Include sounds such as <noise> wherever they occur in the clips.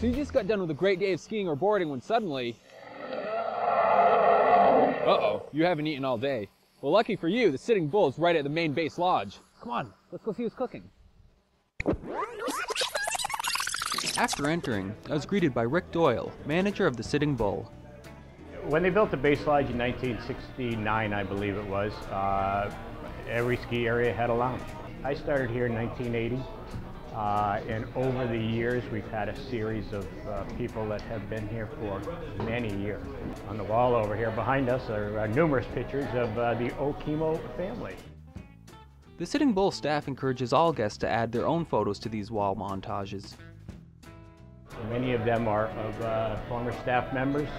So you just got done with a great day of skiing or boarding when suddenly. Uh-oh, you haven't eaten all day. Well, lucky for you, the Sitting Bull is right at the main base lodge. Come on, let's go see who's cooking. After entering, I was greeted by Rick Doyle, manager of the Sitting Bull. When they built the base lodge in 1969, I believe it was, uh, every ski area had a lounge. I started here in 1980, uh, and over the years we've had a series of uh, people that have been here for many years. On the wall over here behind us are uh, numerous pictures of uh, the Okemo family. The Sitting Bull staff encourages all guests to add their own photos to these wall montages. Many of them are of uh, former staff members,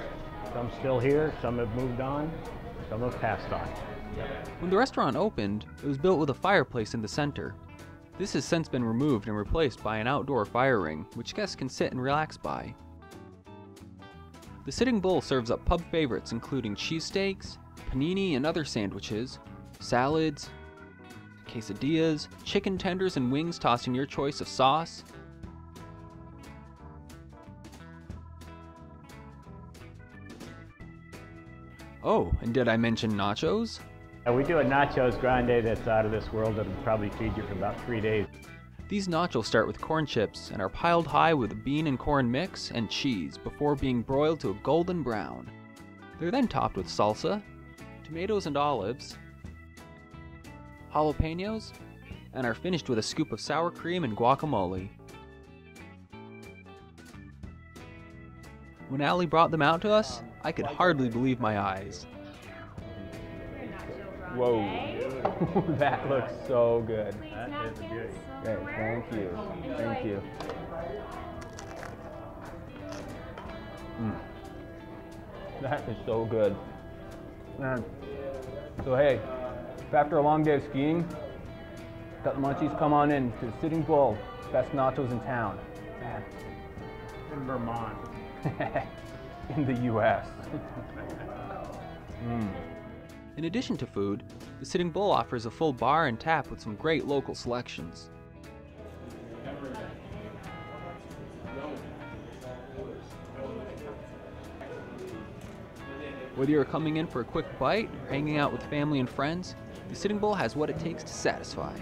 some still here, some have moved on, some have passed on. When the restaurant opened, it was built with a fireplace in the center. This has since been removed and replaced by an outdoor fire ring, which guests can sit and relax by. The Sitting Bull serves up pub favorites including cheesesteaks, panini and other sandwiches, salads, quesadillas, chicken tenders and wings tossed in your choice of sauce, Oh, and did I mention nachos? We do a nachos grande that's out of this world that'll probably feed you for about three days. These nachos start with corn chips and are piled high with a bean and corn mix and cheese before being broiled to a golden brown. They're then topped with salsa, tomatoes and olives, jalapenos, and are finished with a scoop of sour cream and guacamole. When Ali brought them out to us, I could hardly believe my eyes. Whoa, <laughs> that looks so good. That is a beauty. Okay, thank you, thank you. Mm. That is so good. Man. So hey, after a long day of skiing, got the munchies, come on in to the Sitting Bull, best nachos in town. Man. In Vermont. <laughs> in the U.S. <laughs> mm. In addition to food, the Sitting Bull offers a full bar and tap with some great local selections. Whether you're coming in for a quick bite or hanging out with family and friends, the Sitting Bull has what it takes to satisfy.